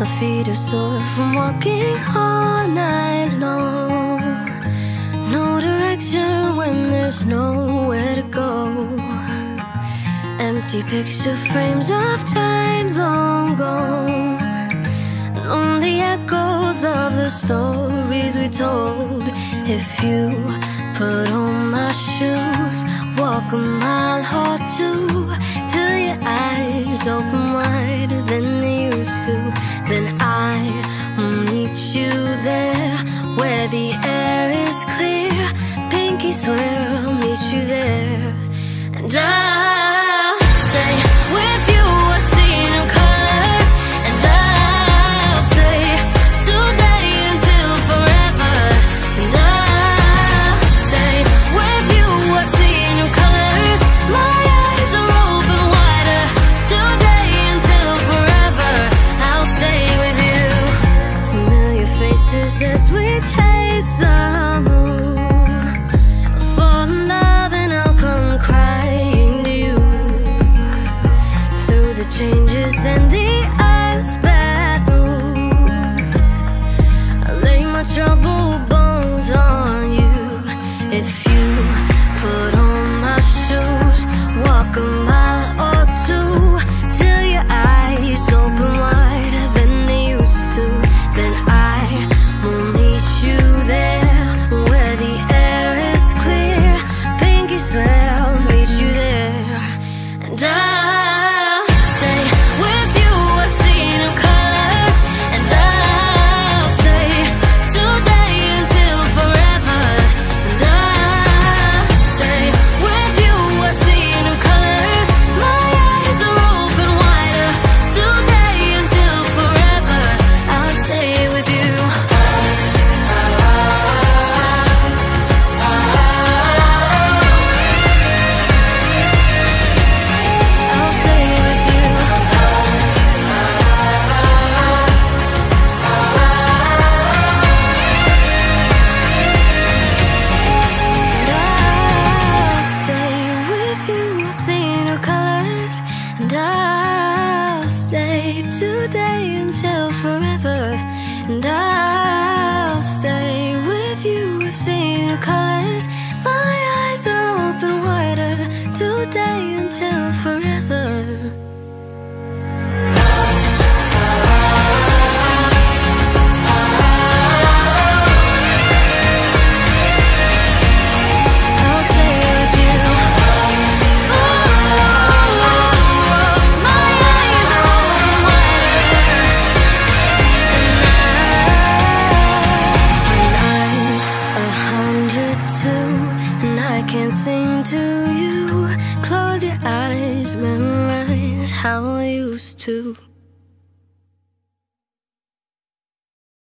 My feet are sore from walking all night long. No direction when there's nowhere to go. Empty picture frames of times long gone. On the echoes of the stories we told. If you put on my shoes, walk a mile or two till your eyes open wider than they used to. Where the air is clear. Pinky swear I'll meet you there, and I'll and I'll stay today until forever. And I'll stay with you. See new colors. My eyes are open wider today until forever. Can't sing to you. Close your eyes, memorize how I used to.